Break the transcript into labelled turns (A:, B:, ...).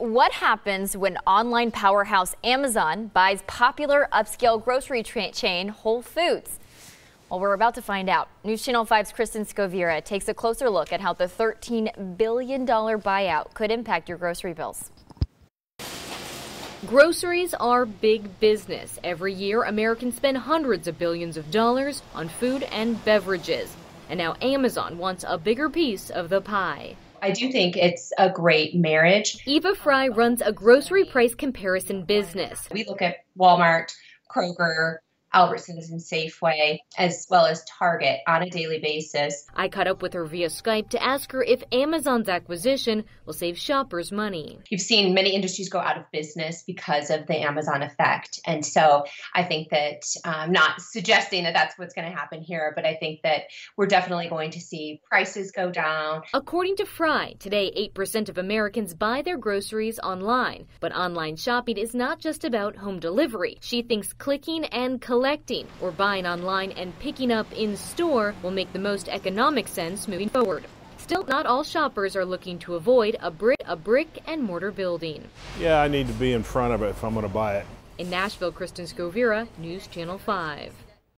A: What happens when online powerhouse Amazon buys popular upscale grocery chain Whole Foods? Well, we're about to find out. News Channel 5's Kristen Scovira takes a closer look at how the $13 billion buyout could impact your grocery bills.
B: Groceries are big business. Every year, Americans spend hundreds of billions of dollars on food and beverages. And now Amazon wants a bigger piece of the pie.
C: I do think it's a great marriage.
B: Eva Fry runs a grocery price comparison business.
C: We look at Walmart, Kroger, Albertsons and Safeway, as well as Target on a daily basis.
B: I caught up with her via Skype to ask her if Amazon's acquisition will save shoppers money.
C: You've seen many industries go out of business because of the Amazon effect. And so I think that I'm um, not suggesting that that's what's going to happen here, but I think that we're definitely going to see prices go down.
B: According to Fry, today 8% of Americans buy their groceries online. But online shopping is not just about home delivery. She thinks clicking and collecting collecting or buying online and picking up in store will make the most economic sense moving forward. Still, not all shoppers are looking to avoid a brick, a brick and mortar building.
D: Yeah, I need to be in front of it if I'm going to buy it.
B: In Nashville, Kristen Scovira, News Channel 5.